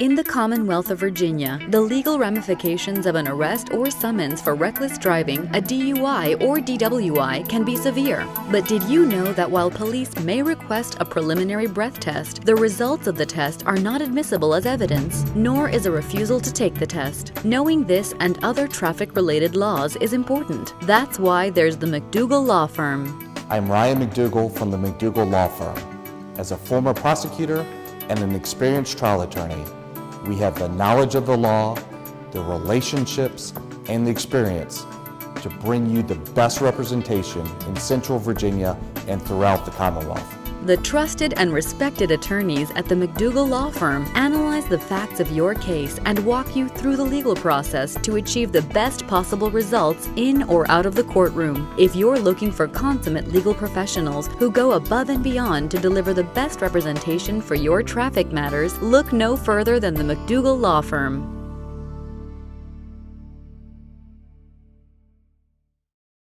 In the Commonwealth of Virginia, the legal ramifications of an arrest or summons for reckless driving, a DUI or DWI, can be severe. But did you know that while police may request a preliminary breath test, the results of the test are not admissible as evidence, nor is a refusal to take the test? Knowing this and other traffic related laws is important. That's why there's the McDougle Law Firm. I'm Ryan McDougle from the McDougle Law Firm. As a former prosecutor and an experienced trial attorney, we have the knowledge of the law, the relationships, and the experience to bring you the best representation in Central Virginia and throughout the Commonwealth. The trusted and respected attorneys at the McDougle Law Firm analyze the facts of your case and walk you through the legal process to achieve the best possible results in or out of the courtroom. If you're looking for consummate legal professionals who go above and beyond to deliver the best representation for your traffic matters, look no further than the McDougle Law Firm.